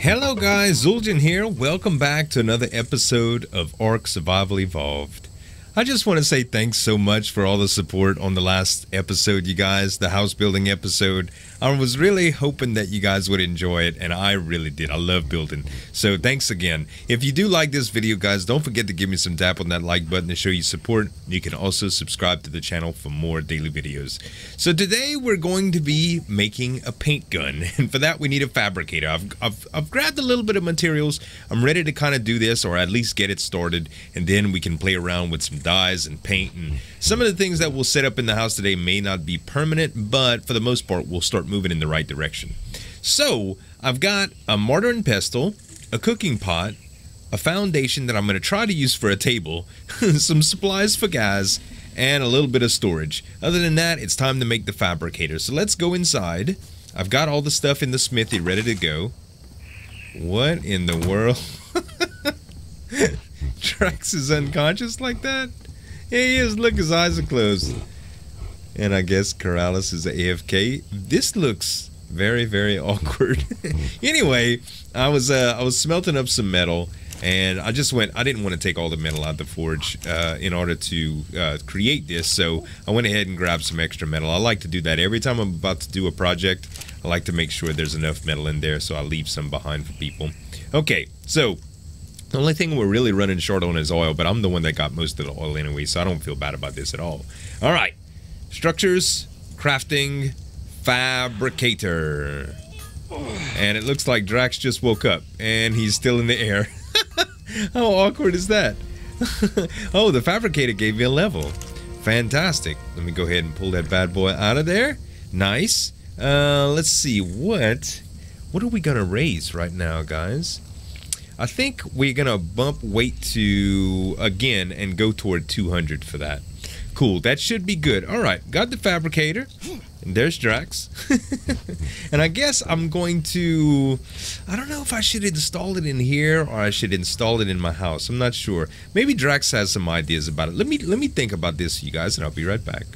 Hello guys, Zueljin here. Welcome back to another episode of Ark Survival Evolved. I just want to say thanks so much for all the support on the last episode, you guys, the house building episode. I was really hoping that you guys would enjoy it, and I really did. I love building. So thanks again. If you do like this video, guys, don't forget to give me some tap on that like button to show you support. You can also subscribe to the channel for more daily videos. So today we're going to be making a paint gun, and for that we need a fabricator. I've, I've, I've grabbed a little bit of materials. I'm ready to kind of do this, or at least get it started, and then we can play around with some dyes and paint and some of the things that we'll set up in the house today may not be permanent but for the most part we'll start moving in the right direction. So I've got a mortar and pestle a cooking pot a foundation that I'm going to try to use for a table some supplies for gas and a little bit of storage. Other than that it's time to make the fabricator so let's go inside. I've got all the stuff in the smithy ready to go. What in the world? Draax is unconscious like that? He is. Look, his eyes are closed. And I guess Keralis is AFK. This looks very, very awkward. anyway, I was uh, I was smelting up some metal, and I just went. I didn't want to take all the metal out of the forge uh, in order to uh, create this, so I went ahead and grabbed some extra metal. I like to do that every time I'm about to do a project. I like to make sure there's enough metal in there, so I leave some behind for people. Okay, so the only thing we're really running short on is oil, but I'm the one that got most of the oil anyway, so I don't feel bad about this at all. All right. Structures, crafting, fabricator. And it looks like Draax just woke up and he's still in the air. How awkward is that? oh, the fabricator gave me a level. Fantastic. Let me go ahead and pull that bad boy out of there. Nice. Uh, let's see what what are we gonna raise right now, guys? I think we're gonna bump weight to again and go toward 200 for that. Cool, that should be good. All right, got the fabricator. And there's Draax. and I guess I'm going to. I don't know if I should install it in here or I should install it in my house. I'm not sure. Maybe Draax has some ideas about it. Let me let me think about this, you guys, and I'll be right back.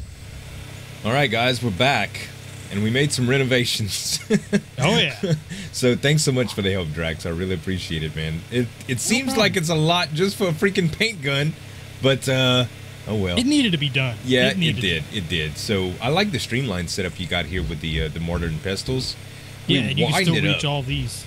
All right, guys, we're back and we made some renovations. oh yeah. so thanks so much for the help, Draax. I really appreciate it, man. It it seems no like it's a lot just for a freaking paint gun, but uh oh well. It needed to be done. Yeah, it, it did. It did. So I like the streamline setup you got here with the uh, the mortar and pestles. We yeah, and you can still reach up. all these.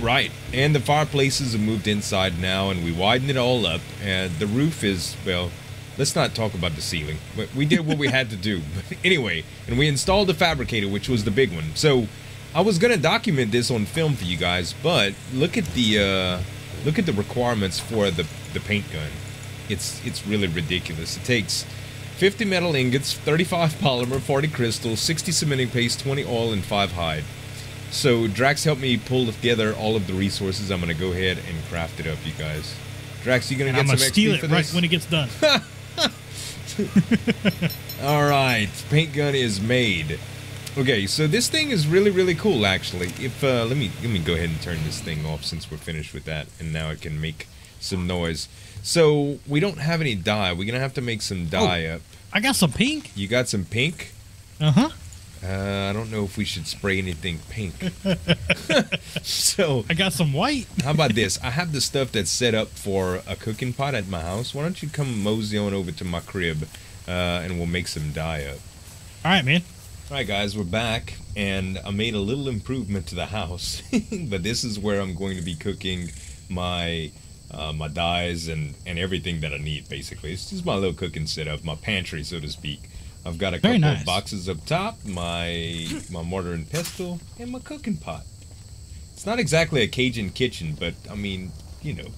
Right, and the fireplaces have moved inside now, and we widened it all up, and the roof is well let's not talk about the ceiling. But We did what we had to do. But anyway, and we installed the fabricator, which was the big one. So I was gonna document this on film for you guys, but look at the uh, look at the requirements for the the paint gun. It's it's really ridiculous. It takes 50 metal ingots, 35 polymer, 40 crystal, 60 cementing paste, 20 oil, and 5 hide. So Draax helped me pull together all of the resources. I'm gonna go ahead and craft it up, you guys. Draax, you gonna and get I'm some gonna steal it right when it gets done. All right, paint gun is made. Okay, so this thing is really really cool actually. If uh, let me let me go ahead and turn this thing off since we're finished with that, and now it can make some noise. So we don't have any dye. We're gonna have to make some dye oh, up. I got some pink. You got some pink? Uh huh. Uh, I don't know if we should spray anything pink. so I got some white. how about this? I have the stuff that's set up for a cooking pot at my house. Why don't you come mosey on over to my crib, uh, and we'll make some dye up. All right, man. All right, guys, we're back, and I made a little improvement to the house, but this is where I'm going to be cooking my uh, my dyes and and everything that I need. Basically, it's just my little cooking setup, my pantry, so to speak. I've got a couple nice. of boxes up top, my my mortar and pestle, and my cooking pot. It's not exactly a Cajun kitchen, but I mean, you know,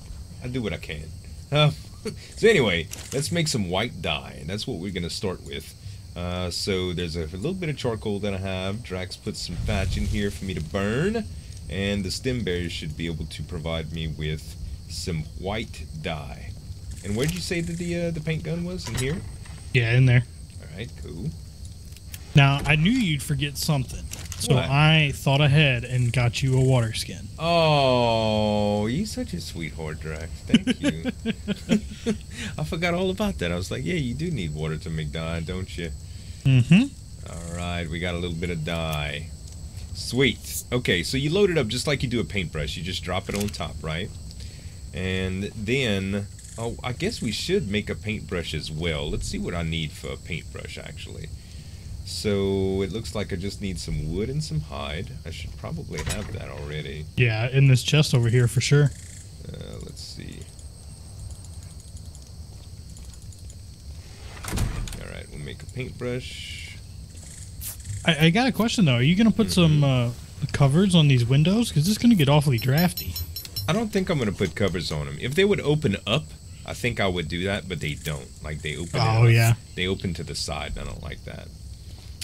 I do what I can. Uh, so anyway, let's make some white dye, and that's what we're gonna start with. Uh, so there's a, a, little bit of charcoal that I have. Draax put some thatch in here for me to burn, and the stimberries should be able to provide me with some white dye. And where'd you say that the uh, the paint gun was? In here? Yeah, in there right, cool. Now, I knew you'd forget something. So what? I thought ahead and got you a water skin. Oh, you're such a sweetheart, Draax. Thank you. I forgot all about that. I was like, yeah, you do need water to make dye, don't you? Mm-hmm. All right, we got a little bit of dye. Sweet. Okay, so you load it up just like you do a paintbrush. You just drop it on top, right? And then, oh, I guess we should make a paintbrush as well. Let's see what I need for a paintbrush, actually. So it looks like I just need some wood and some hide. I should probably have that already. Yeah, in this chest over here for sure. Uh, let's see. All right, we'll make a paintbrush. I, I got a question though. Are you gonna put some Mm-hmm. uh, covers on these windows? Because it's gonna get awfully drafty. I don't think I'm gonna put covers on them. If they would open up, I think I would do that, but they don't. Like they open. Oh up. yeah. They open to the side. and I don't like that.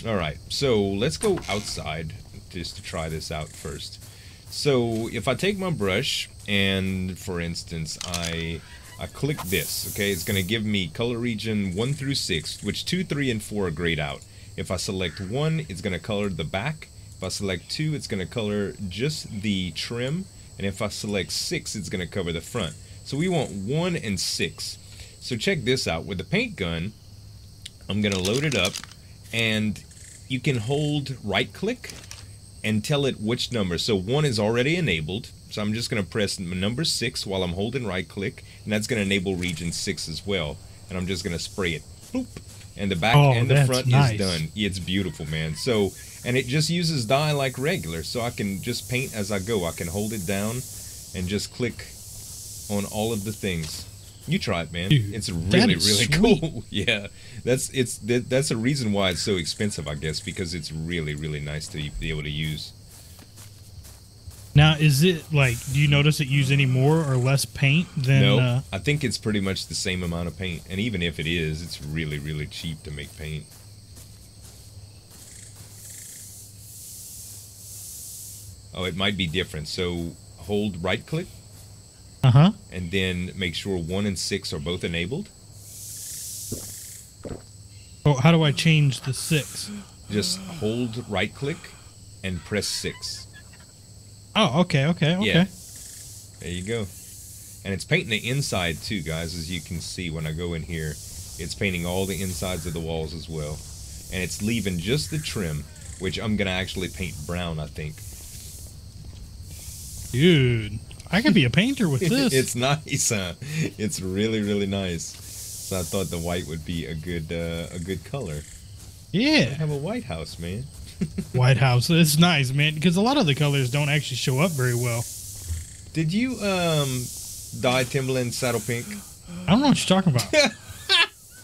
All right, so let's go outside just to try this out first. So if I take my brush and, for instance, I I click this, okay, it's gonna give me color region one through six, which two, three, and four are grayed out. If I select one, it's gonna color the back. If I select two, it's gonna color just the trim, and if I select six, it's gonna cover the front. So we want one and six. So check this out. With the paint gun, I'm gonna load it up, and you can hold right click and tell it which number. So one is already enabled. So I'm just going to press number six while I'm holding right click, and that's going to enable region six as well. And I'm just going to spray it. Boop. And the back Oh, and the front nice. is done. It's beautiful, man. So, and it just uses dye like regular. So I can just paint as I go. I can hold it down and just click on all of the things. You try it, man. Dude, it's really, really sweet. cool. Yeah, that's it's that, that's a reason why it's so expensive, I guess, because it's really, really nice to be able to use. Now, is it like? Do you notice it use any more or less paint than? no, Uh, I think it's pretty much the same amount of paint, and even if it is, it's really, really cheap to make paint. Oh, it might be different. So hold right click uh huh. and then make sure one and six are both enabled. Oh, how do I change the six? Just hold right click and press six. Oh, okay, okay, okay. Yeah. There you go. And it's painting the inside too, guys, as you can see when I go in here. It's painting all the insides of the walls as well. And it's leaving just the trim, which I'm going to actually paint brown, I think. Dude, I could be a painter with this. it's nice, huh? It's really, really nice. So I thought the white would be a good uh, a good color. Yeah. I have a White House, man. White House. It's nice, man, because a lot of the colors don't actually show up very well. Did you um dye Timberland saddle pink? I don't know what you're talking about.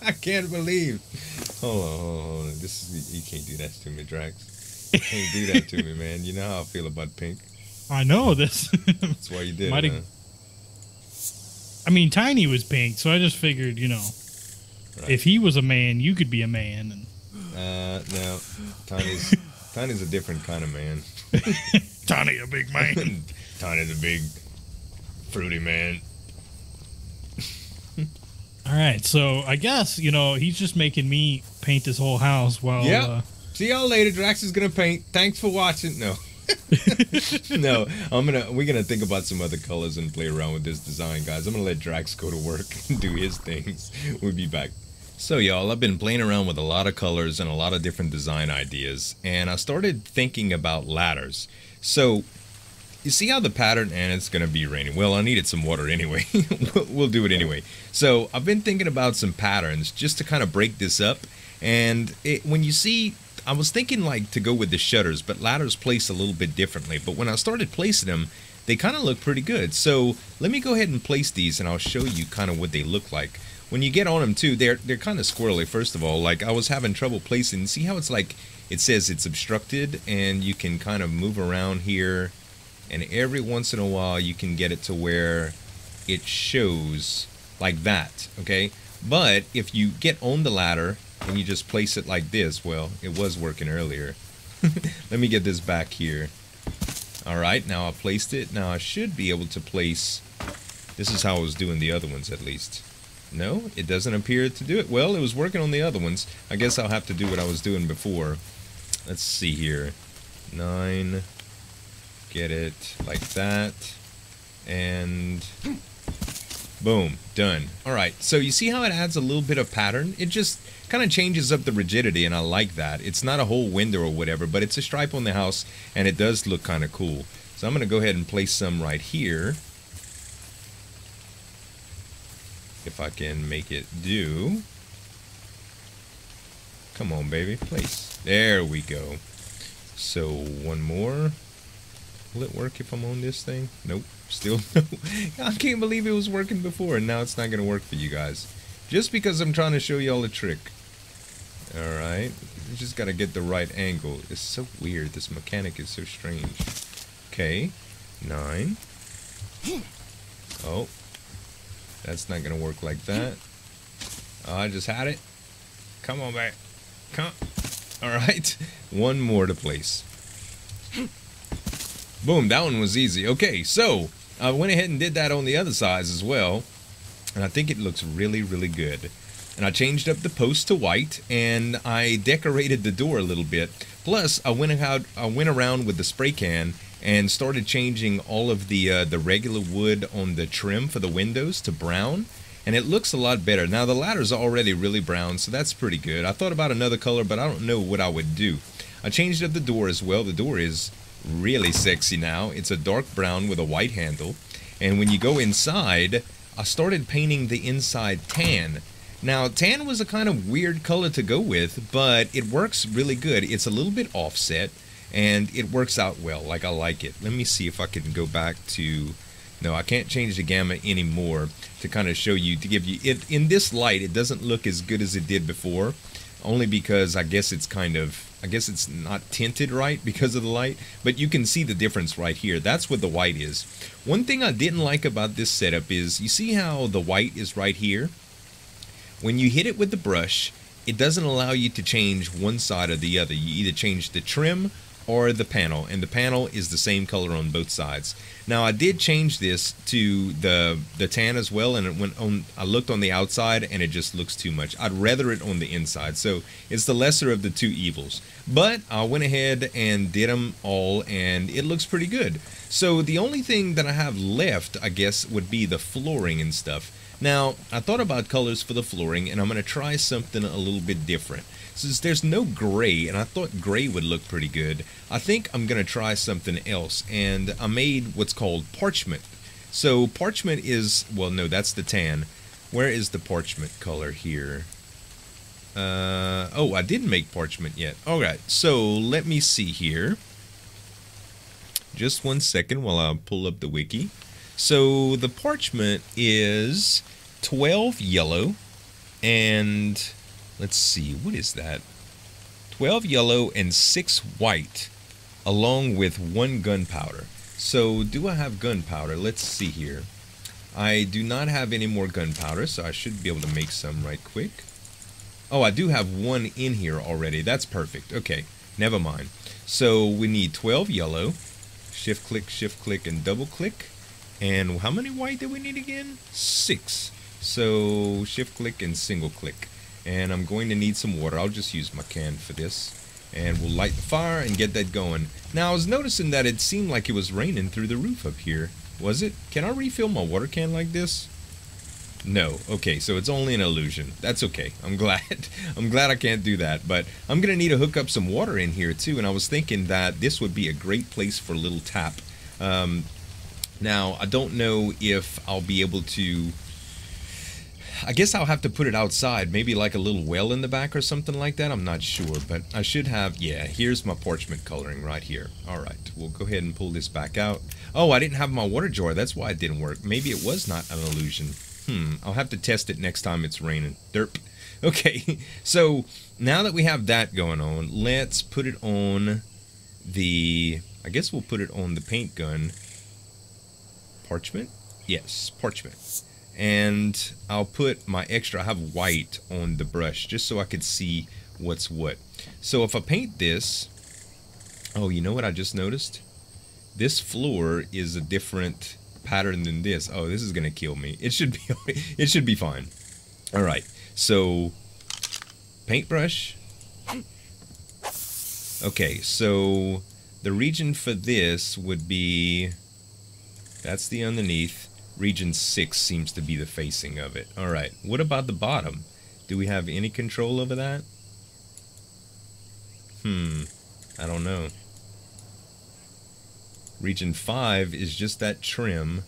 I can't believe. Hold on, hold on, hold on. This is you can't do that to me, Draax. You can't do that to me, man. You know how I feel about pink. I know this. That's why you did. Mighty- it, huh? I mean, Tiny was pink, so I just figured, you know, Right. if he was a man, you could be a man. And Uh, no, Tiny's Tiny's a different kind of man. Tiny, a big man. Tiny's a big fruity man. All right, so I guess you know he's just making me paint this whole house while. Yeah. Uh, See y'all later. Draax is gonna paint. Thanks for watching. No. no, I'm gonna we're gonna think about some other colors and play around with this design, guys. I'm gonna let Draax go to work and do his things. We'll be back. So y'all, I've been playing around with a lot of colors and a lot of different design ideas, and I started thinking about ladders. So you see how the pattern and it's gonna be raining. Well, I needed some water anyway. We'll- do it anyway. So I've been thinking about some patterns just to kind of break this up. And it, when you see, I was thinking like to go with the shutters, but ladders placed a little bit differently. But when I started placing them, they kind of look pretty good. So let me go ahead and place these, and I'll show you kind of what they look like. When you get on them too, they're they're kind of squirrely. First of all, like I was having trouble placing. See how it's like it says it's obstructed, and you can kind of move around here and every once in a while you can get it to where it shows like that okay but if you get on the ladder and you just place it like this. Well it was working earlier. Let me get this back here. All right now I placed it. Now I should be able to place this is how I was doing the other ones at least. No it doesn't appear to do it. Well it was working on the other ones. I guess I'll have to do what I was doing before. Let's see here. Nine get it like that. And Boom, done. All right, so you see how it adds a little bit of pattern? It just kind of changes up the rigidity, and I like that. It's not a whole window or whatever, but it's a stripe on the house, and it does look kind of cool. So I'm going to go ahead and place some right here. If I can make it do. Come on, baby, place. There we go. So one more. Will it work if I'm on this thing? Nope. Still no. I can't believe it was working before and now it's not going to work for you guys. Just because I'm trying to show y'all a trick. Alright. Just got to get the right angle. It's so weird. This mechanic is so strange. Okay. Nine. Oh. That's not going to work like that. Oh, I just had it. Come on back. Come. Alright. One more to place. Boom, that one was easy. Okay, so I went ahead and did that on the other sides as well. And I think it looks really, really good. And I changed up the post to white and I decorated the door a little bit. Plus, I went out, I went around with the spray can and started changing all of the uh, the regular wood on the trim for the windows to brown and it looks a lot better. Now the ladder's already really brown, so that's pretty good. I thought about another color, but I don't know what I would do. I changed up the door as well. The door is really sexy now. It's a dark brown with a white handle. And when you go inside, I started painting the inside tan. Now, tan was a kind of weird color to go with, but it works really good. It's a little bit offset, and it works out well. Like, I like it. Let me see if I can go back to... No, I can't change the gamma anymore to kind of show you, to give you... it In this light, it doesn't look as good as it did before, only because I guess it's kind of I guess it's not tinted right because of the light, but you can see the difference right here. That's what the white is. One thing I didn't like about this setup is, you see how the white is right here? When you hit it with the brush, it doesn't allow you to change one side or the other. You either change the trim or the panel and the panel is the same color on both sides. Now I did change this to the the tan as well and it went on I looked on the outside and it just looks too much. I'd rather it on the inside so it's the lesser of the two evils. But I went ahead and did them all and it looks pretty good. So the only thing that I have left I guess would be the flooring and stuff. Now I thought about colors for the flooring and I'm going to try something a little bit different since there's no gray, and I thought gray would look pretty good, I think I'm going to try something else. And I made what's called parchment. So parchment is, well, no, that's the tan. Where is the parchment color here? Uh, oh, I didn't make parchment yet. All right, so let me see here. Just one second while I pull up the wiki. So the parchment is 12 yellow and Let's see, what is that? 12 yellow and 6 white, along with 1 gunpowder. So, do I have gunpowder? Let's see here. I do not have any more gunpowder, so I should be able to make some right quick. Oh, I do have one in here already. That's perfect. Okay, never mind. So, we need 12 yellow, shift click, shift click, and double click. And how many white do we need again? Six. So, shift click and single click and I'm going to need some water. I'll just use my can for this. And we'll light the fire and get that going. Now, I was noticing that it seemed like it was raining through the roof up here. Was it? Can I refill my water can like this? No. Okay, so it's only an illusion. That's okay. I'm glad. I'm glad I can't do that. But I'm going to need to hook up some water in here, too. And I was thinking that this would be a great place for a little tap. Um, now, I don't know if I'll be able to I guess I'll have to put it outside, maybe like a little well in the back or something like that. I'm not sure, but I should have, yeah, here's my parchment coloring right here. All right, we'll go ahead and pull this back out. Oh, I didn't have my water jar. That's why it didn't work. Maybe it was not an illusion. Hmm, I'll have to test it next time it's raining. Derp. Okay, so now that we have that going on, let's put it on the, I guess we'll put it on the paint gun. Parchment? Yes, parchment and I'll put my extra I have white on the brush just so I could see what's what. So if I paint this oh you know what I just noticed? This floor is a different pattern than this. Oh this is gonna kill me. It should be it should be fine. All right so paintbrush. Okay so the region for this would be that's the underneath Region 6 seems to be the facing of it. Alright, what about the bottom? Do we have any control over that? Hmm, I don't know. Region 5 is just that trim.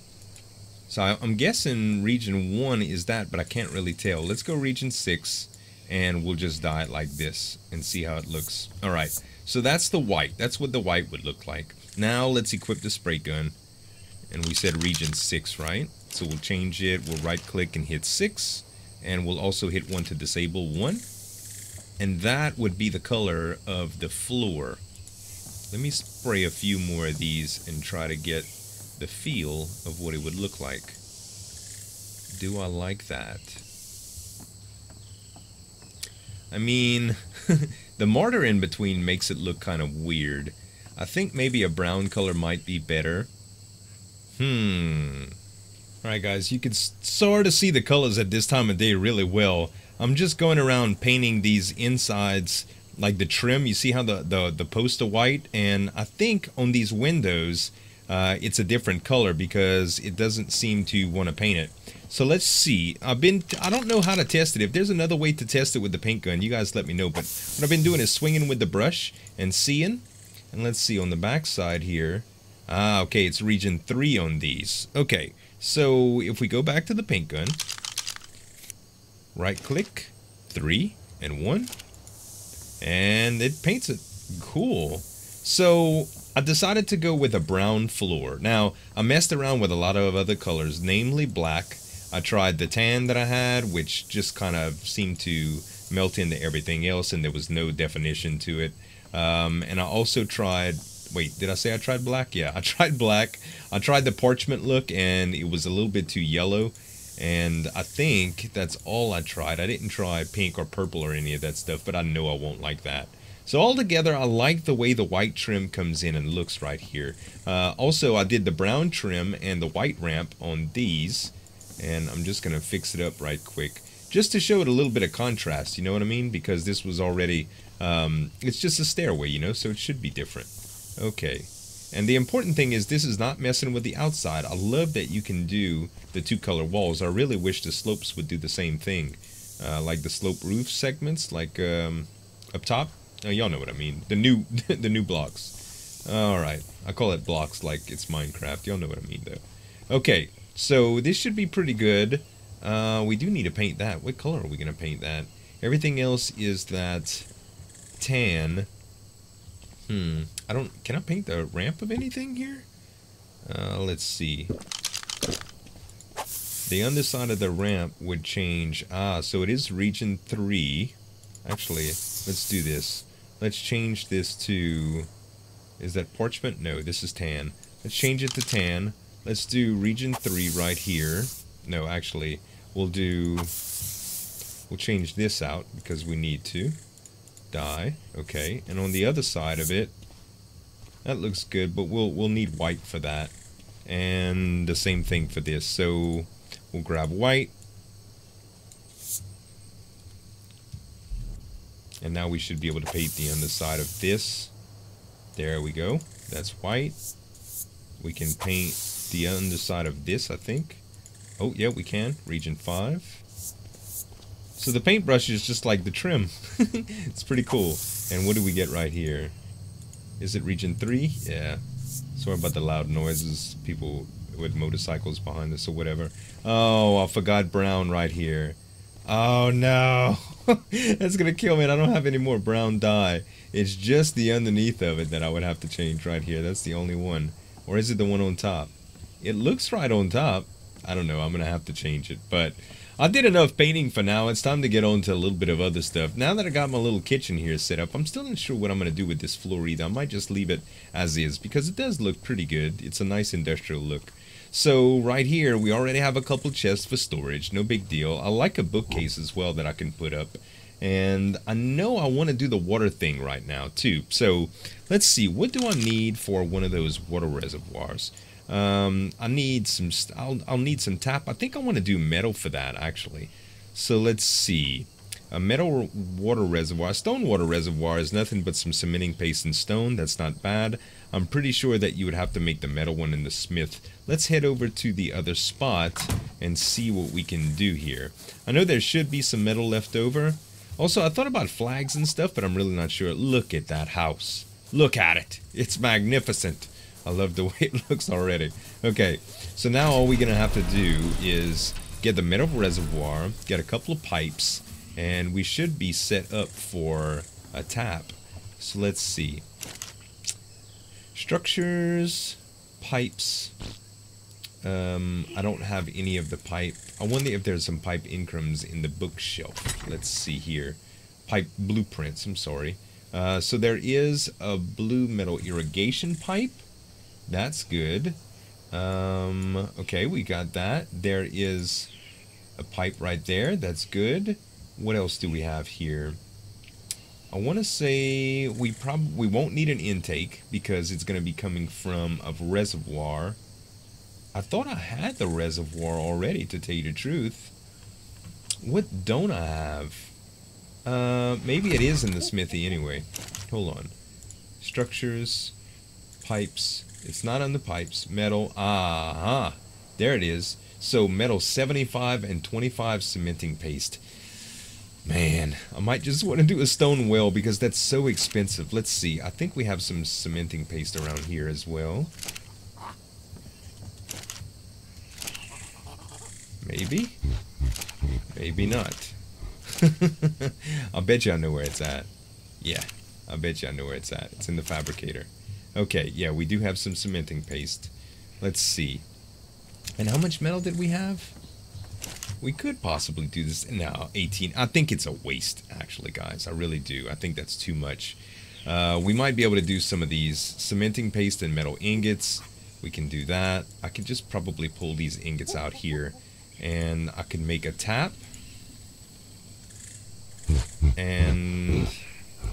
So I'm guessing region 1 is that, but I can't really tell. Let's go region 6 and we'll just dye it like this and see how it looks. Alright, so that's the white. That's what the white would look like. Now let's equip the spray gun. And we said region 6, right? So we'll change it. We'll right click and hit 6. And we'll also hit 1 to disable 1. And that would be the color of the floor. Let me spray a few more of these and try to get the feel of what it would look like. Do I like that? I mean, the mortar in between makes it look kind of weird. I think maybe a brown color might be better. Hmm. Alright guys, you can sort of see the colors at this time of day really well. I'm just going around painting these insides like the trim. You see how the, the, the posts are white? And I think on these windows, uh, it's a different color because it doesn't seem to want to paint it. So let's see. I've been, I don't know how to test it. If there's another way to test it with the paint gun, you guys let me know. But what I've been doing is swinging with the brush and seeing. And let's see on the back side here. Ah, okay, it's region 3 on these. Okay, so if we go back to the paint gun, right click, 3 and 1, and it paints it. Cool. So I decided to go with a brown floor. Now, I messed around with a lot of other colors, namely black, I tried the tan that I had, which just kind of seemed to melt into everything else, and there was no definition to it. Um, and I also tried. Wait, did I say I tried black? Yeah, I tried black. I tried the parchment look, and it was a little bit too yellow. And I think that's all I tried. I didn't try pink or purple or any of that stuff, but I know I won't like that. So altogether, I like the way the white trim comes in and looks right here. Uh, also, I did the brown trim and the white ramp on these and I'm just gonna fix it up right quick just to show it a little bit of contrast you know what I mean because this was already um, it's just a stairway you know so it should be different okay. And the important thing is this is not messing with the outside. I love that you can do the two color walls. I really wish the slopes would do the same thing. Uh, like the slope roof segments like um, up top. Oh, y'all know what I mean. The new the new blocks. Alright I call it blocks like it's Minecraft. Y'all know what I mean though. Okay. So this should be pretty good. Uh, we do need to paint that. What color are we going to paint that? Everything else is that tan. Hmm. I don't... Can I paint the ramp of anything here? Uh, let's see. The underside of the ramp would change. Ah, so it is region 3. Actually, let's do this. Let's change this to... Is that parchment? No, this is tan. Let's change it to tan. Let's do region 3 right here. No, actually, we'll do... We'll change this out because we need to. Die. Okay. And on the other side of it, that looks good, but we'll, we'll need white for that. And the same thing for this. So we'll grab white. And now we should be able to paint the underside of this. There we go. That's white. We can paint the underside of this, I think. Oh, yeah, we can. Region 5. So the paintbrush is just like the trim. it's pretty cool. And what do we get right here? Is it region 3? Yeah. Sorry about the loud noises. People with motorcycles behind us or whatever. Oh, I forgot brown right here. Oh no. That's gonna kill me. I don't have any more brown dye. It's just the underneath of it that I would have to change right here. That's the only one. Or is it the one on top? It looks right on top. I don't know. I'm to have to change it. But I did enough painting for now. It's time to get on to a little bit of other stuff. Now that I got my little kitchen here set up, I'm still not sure what I'm going to do with this floor either. I might just leave it as is because it does look pretty good. It's a nice industrial look. So right here, we already have a couple chests for storage. No big deal. I like a bookcase as well that I can put up. And I know I want to do the water thing right now too. So let's see. What do I need for one of those water reservoirs? Um, I need some. I'll, I'll need some tap. I think I want to do metal for that actually. So let's see. A metal water reservoir, stone water reservoir is nothing but some cementing paste and stone. That's not bad. I'm pretty sure that you would have to make the metal one in the smith. Let's head over to the other spot and see what we can do here. I know there should be some metal left over. Also, I thought about flags and stuff, but I'm really not sure. Look at that house. Look at it. It's magnificent. I love the way it looks already. Okay, so now all we're going to have to do is get the metal reservoir, get a couple of pipes, and we should be set up for a tap. So let's see. Structures, pipes. Um, I don't have any of the pipe. I wonder if there's some pipe incomes in the bookshelf. Let's see here. Pipe blueprints, I'm sorry. Uh, so there is a blue metal irrigation pipe. That's good. Um, okay, we got that. There is a pipe right there. That's good. What else do we have here? I want to say we probably we won't need an intake because it's going to be coming from a reservoir. I thought I had the reservoir already, to tell you the truth. What don't I have? Uh, maybe it is in the smithy anyway. Hold on. Structures, pipes. It's not on the pipes. Metal. Ah, -huh. there it is. So metal 75 and 25 cementing paste. Man, I might just want to do a stone well because that's so expensive. Let's see. I think we have some cementing paste around here as well. Maybe? Maybe not. I'll bet you I know where it's at. Yeah, I bet you I know where it's at. It's in the fabricator. Okay, yeah, we do have some cementing paste. Let's see. And how much metal did we have? We could possibly do this. now. 18. I think it's a waste, actually, guys. I really do. I think that's too much. Uh, we might be able to do some of these cementing paste and metal ingots. We can do that. I could just probably pull these ingots out here. And I can make a tap. And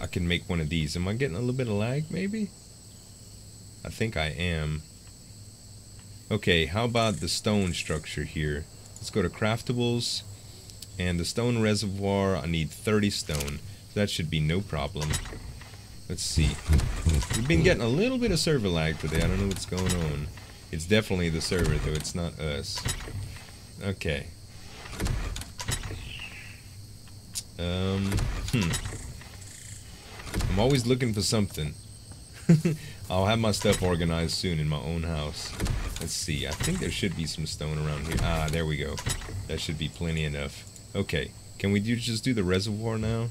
I can make one of these. Am I getting a little bit of lag, maybe? I think I am. Okay, how about the stone structure here? Let's go to craftables. And the stone reservoir, I need 30 stone. So that should be no problem. Let's see. We've been getting a little bit of server lag today. I don't know what's going on. It's definitely the server, though. It's not us. Okay. Um, hmm. I'm always looking for something. I'll have my stuff organized soon in my own house. Let's see. I think there should be some stone around here. Ah, there we go. That should be plenty enough. Okay. Can we do just do the reservoir now?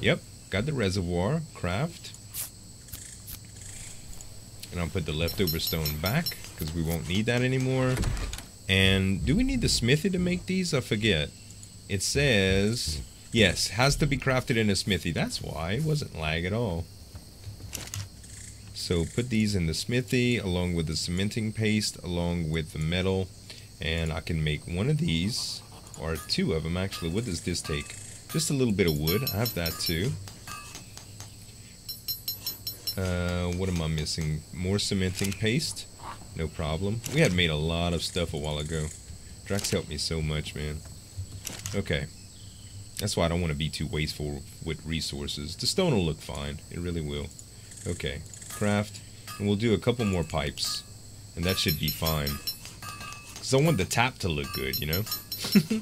Yep. Got the reservoir. Craft. And I'll put the leftover stone back because we won't need that anymore. And do we need the smithy to make these? I forget. It says, yes, has to be crafted in a smithy. That's why. It wasn't lag at all. So put these in the smithy along with the cementing paste along with the metal and I can make one of these or two of them actually. What does this take? Just a little bit of wood. I have that too. Uh, what am I missing? More cementing paste. No problem. We had made a lot of stuff a while ago. Draax helped me so much, man. Okay. That's why I don't want to be too wasteful with resources. The stone will look fine. It really will. Okay craft. And we'll do a couple more pipes. And that should be fine. Because I want the tap to look good, you know?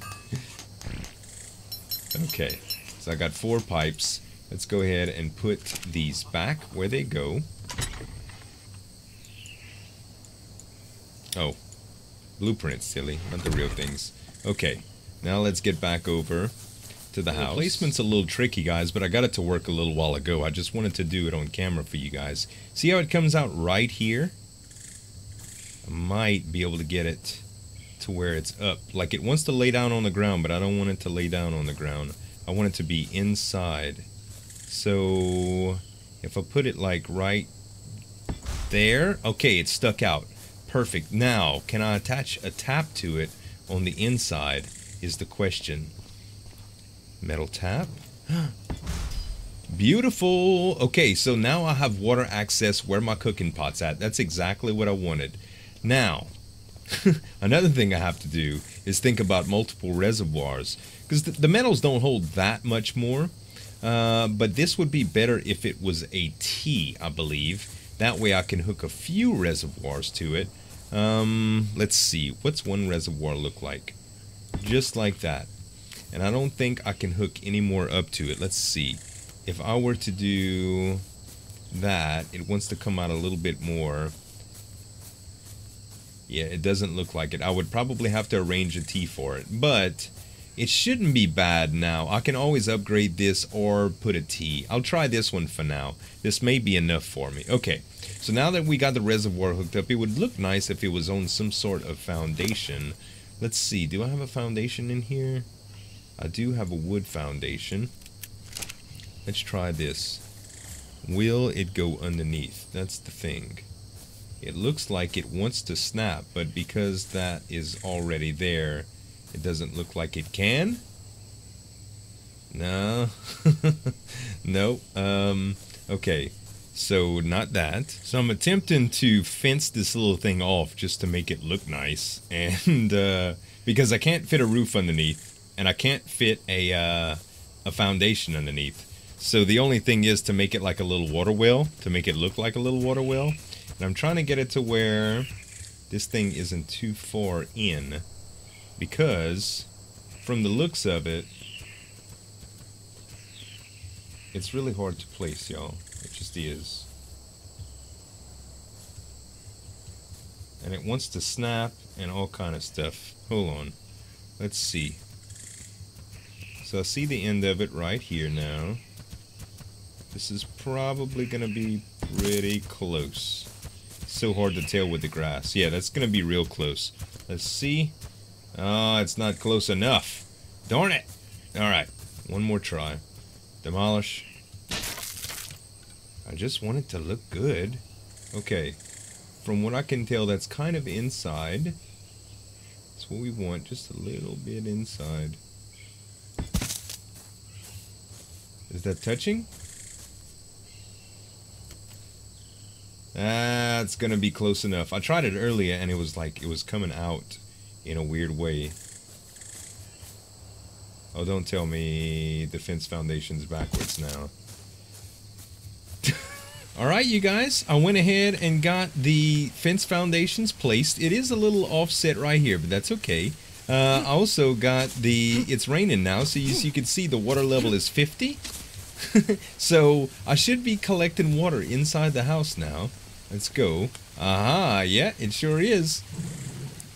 okay. So I got four pipes. Let's go ahead and put these back where they go. Oh. Blueprints, silly. Not the real things. Okay. Now let's get back over to the house. Placement's a little tricky, guys, but I got it to work a little while ago. I just wanted to do it on camera for you guys. See how it comes out right here? I might be able to get it to where it's up. Like it wants to lay down on the ground, but I don't want it to lay down on the ground. I want it to be inside. So if I put it like right there, okay, it's stuck out. Perfect. Now, can I attach a tap to it on the inside is the question. Metal tap. Beautiful. Okay, so now I have water access where my cooking pot's at. That's exactly what I wanted. Now, another thing I have to do is think about multiple reservoirs. because the, the, metals don't hold that much more. Uh, but this would be better if it was a T, I believe. That way I can hook a few reservoirs to it. Um, let's see, what's one reservoir look like? Just like that. And I don't think I can hook any more up to it. Let's see. If I were to do that, it wants to come out a little bit more. Yeah, it doesn't look like it. I would probably have to arrange a T for it. But it shouldn't be bad now. I can always upgrade this or put a T. I'll try this one for now. This may be enough for me. Okay, so now that we got the reservoir hooked up, it would look nice if it was on some sort of foundation. Let's see, do I have a foundation in here? I do have a wood foundation. Let's try this. Will it go underneath? That's the thing. It looks like it wants to snap, but because that is already there, it doesn't look like it can. No. nope. Um, okay. So, not that. So, I'm attempting to fence this little thing off just to make it look nice. And, uh, because I can't fit a roof underneath, and I can't fit a, uh, a foundation underneath. So, the only thing is to make it like a little water well, to make it look like a little water well. And I'm trying to get it to where this thing isn't too far in because from the looks of it, it's really hard to place, y'all. It just is. And it wants to snap and all kind of stuff. Hold on. Let's see. So I see the end of it right here now. This is probably going to be pretty close. So hard to tell with the grass. Yeah, that's going to be real close. Let's see. Oh, it's not close enough. Darn it. Alright, one more try. Demolish. I just want it to look good. Okay. From what I can tell, that's kind of inside. That's what we want, just a little bit inside. Is that touching? That's gonna be close enough. I tried it earlier and it was like, it was coming out in a weird way. Oh, don't tell me the fence foundation's backwards now. Alright, you guys, I went ahead and got the fence foundations placed. It is a little offset right here, but that's okay. Uh, I also got the, it's raining now, so you, so you can see the water level is 50. so I should be collecting water inside the house now. Let's go. Aha, yeah, it sure is.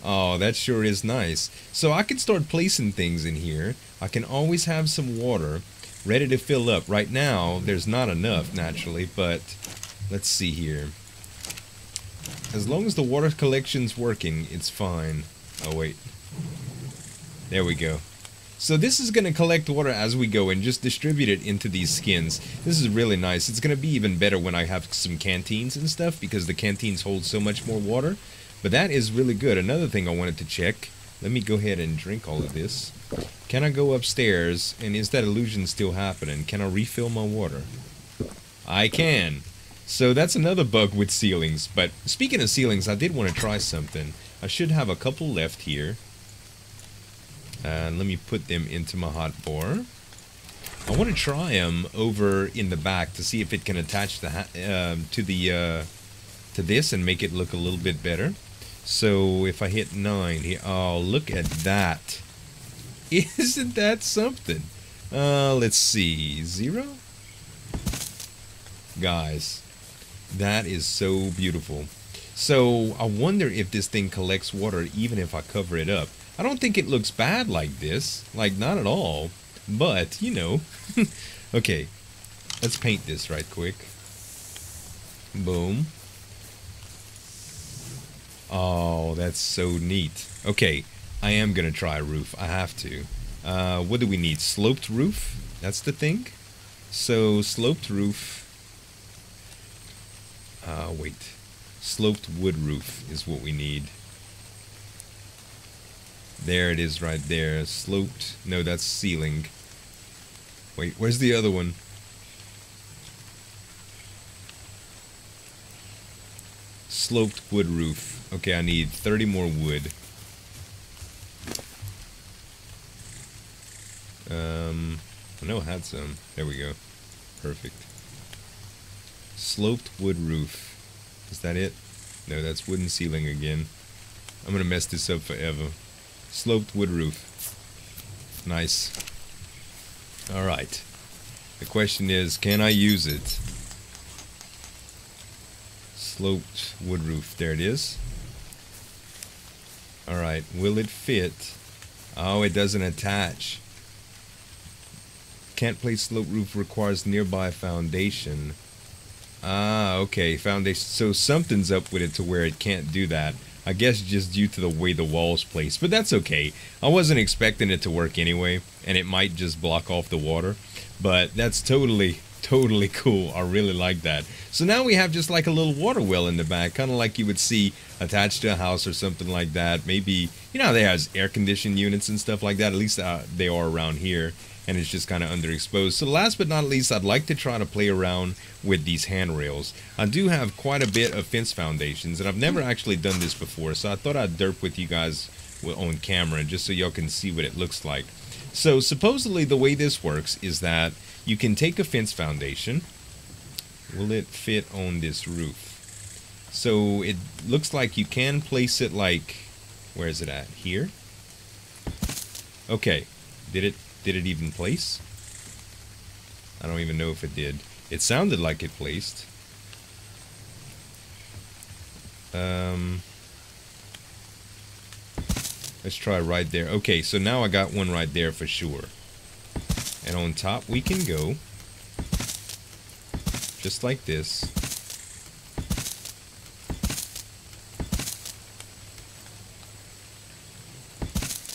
Oh, that sure is nice. So I can start placing things in here. I can always have some water ready to fill up. Right now, there's not enough, naturally, but let's see here. As long as the water collection's working, it's fine. Oh, wait. There we go. So this is going to collect water as we go and just distribute it into these skins. This is really nice. It's going to be even better when I have some canteens and stuff because the canteens hold so much more water. But that is really good. Another thing I wanted to check. Let me go ahead and drink all of this. Can I go upstairs and is that illusion still happening? Can I refill my water? I can. So that's another bug with ceilings. But speaking of ceilings, I did want to try something. I should have a couple left here. And let me put them into my hot bore. I want to try them over in the back to see if it can attach the uh, to the uh, to this and make it look a little bit better. So if I hit 9 here, oh, look at that. Isn't that something? Uh, let's see, 0? Guys, that is so beautiful. So I wonder if this thing collects water even if I cover it up. I don't think it looks bad like this, like not at all, but you know. okay, let's paint this right quick. Boom. Oh, that's so neat. Okay, I am going to try a roof. I have to. Uh, what do we need? Sloped roof? That's the thing? So, sloped roof... Uh, wait. Sloped wood roof is what we need. There it is right there. Sloped... No, that's ceiling. Wait, where's the other one? Sloped wood roof. Okay, I need 30 more wood. Um, I know I had some. There we go. Perfect. Sloped wood roof. Is that it? No, that's wooden ceiling again. I'm gonna mess this up forever. Sloped wood roof. Nice. Alright. The question is, can I use it? Sloped wood roof. There it is. Alright, will it fit? Oh, it doesn't attach. Can't place slope roof requires nearby foundation. Ah, okay, foundation. So something's up with it to where it can't do that. I guess just due to the way the wall's placed, but that's okay. I wasn't expecting it to work anyway, and it might just block off the water, but that's totally, totally cool. I really like that. So now we have just like a little water well in the back, kind of like you would see attached to a house or something like that. Maybe, you know, they have air conditioned units and stuff like that. At least uh, they are around here and it's just kind of underexposed. So last but not least, I'd like to try to play around with these handrails. I do have quite a bit of fence foundations, and I've never actually done this before, so I thought I'd derp with you guys on camera just so y'all can see what it looks like. So supposedly the way this works is that you can take a fence foundation. Will it fit on this roof? So it looks like you can place it like, where is it at? Here? Okay. Did it did it even place? I don't even know if it did. It sounded like it placed. Um, let's try right there. Okay, so now I got one right there for sure. And on top we can go just like this.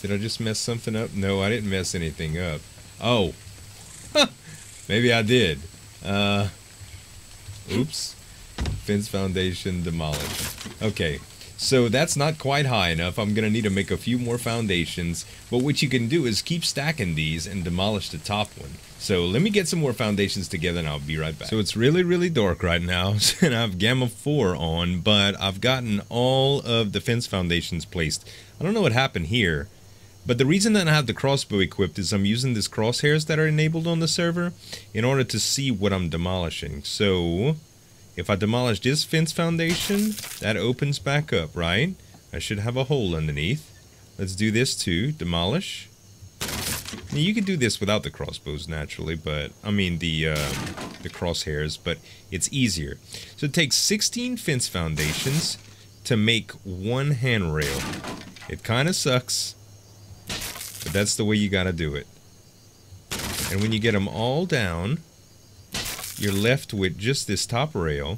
Did I just mess something up? No, I didn't mess anything up. Oh. Maybe I did. Uh, oops. Fence foundation demolished. Okay. So that's not quite high enough. I'm going to need to make a few more foundations. But what you can do is keep stacking these and demolish the top one. So let me get some more foundations together and I'll be right back. So it's really, really dark right now. and I have Gamma 4 on, but I've gotten all of the fence foundations placed. I don't know what happened here. But the reason that I have the crossbow equipped is I'm using these crosshairs that are enabled on the server in order to see what I'm demolishing. So, if I demolish this fence foundation, that opens back up, right? I should have a hole underneath. Let's do this too. Demolish. you could do this without the crossbows naturally, but I mean the uh, the crosshairs, but it's easier. So it takes 16 fence foundations to make one handrail. It kind of sucks, but that's the way you gotta do it. And when you get them all down, you're left with just this top rail,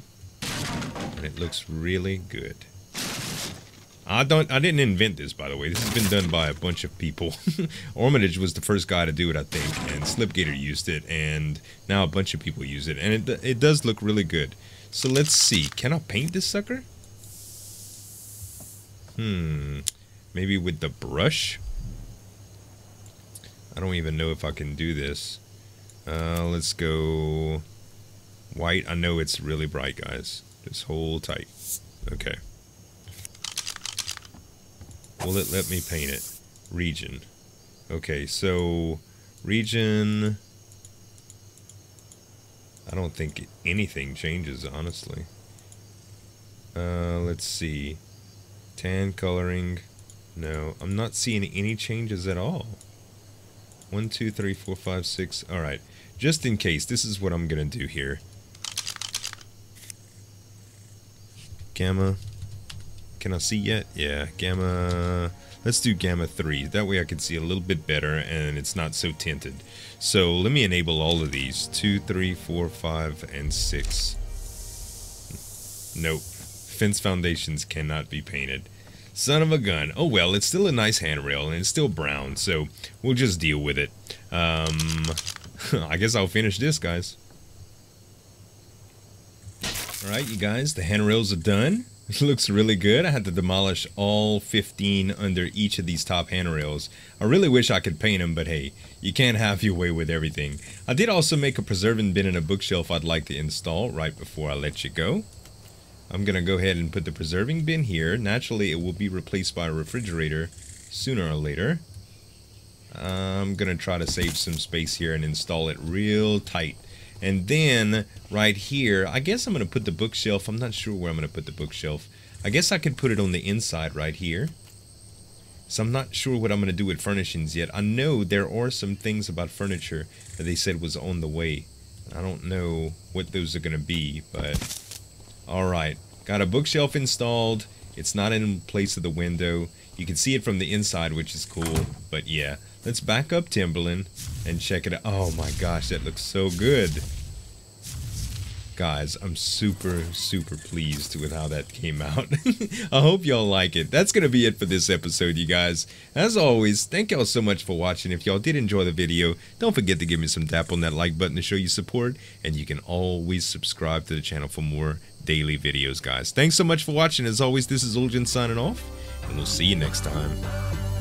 and it looks really good. I don't. I didn't invent this, by the way. This has been done by a bunch of people. Armitage was the first guy to do it, I think, and Slipgator used it, and now a bunch of people use it, and it it does look really good. So let's see. Can I paint this sucker? Hmm. Maybe with the brush. I don't even know if I can do this. Uh, let's go white. I know it's really bright, guys. Just hold tight. Okay. Will it let me paint it? Region. Okay, so region... I don't think anything changes, honestly. Uh, let's see. Tan coloring. No, I'm not seeing any changes at all. One, two, three, four, five, six. Alright. Just in case, this is what I'm going to do here. Gamma. Can I see yet? Yeah, gamma... Let's do gamma 3. That way I can see a little bit better and it's not so tinted. So let me enable all of these. 2, 3, 4, 5, and 6. Nope. Fence foundations cannot be painted. Son of a gun. Oh well, it's still a nice handrail and it's still brown, so we'll just deal with it. Um, I guess I'll finish this, guys. Alright, you guys, the handrails are done. It looks really good. I had to demolish all 15 under each of these top handrails. I really wish I could paint them, but hey, you can't have your way with everything. I did also make a preserving bin and a bookshelf I'd like to install right before I let you go. I'm going to go ahead and put the preserving bin here. Naturally, it will be replaced by a refrigerator sooner or later. I'm going to try to save some space here and install it real tight. And then right here, I guess I'm going to put the bookshelf. I'm not sure where I'm going to put the bookshelf. I guess I could put it on the inside right here. So I'm not sure what I'm going to do with furnishings yet. I know there are some things about furniture that they said was on the way. I don't know what those are going to be, but alright. Got a bookshelf installed. It's not in place of the window. You can see it from the inside, which is cool. But yeah, let's back up Timberland and check it out. Oh my gosh, that looks so good. Guys, I'm super, super pleased with how that came out. I hope y'all like it. That's going to be it for this episode, you guys. As always, thank y'all so much for watching. If y'all did enjoy the video, don't forget to give me some tap on that like button to show you support. And you can always subscribe to the channel for more daily videos, guys. Thanks so much for watching. As always, this is Zueljin signing off, and we'll see you next time.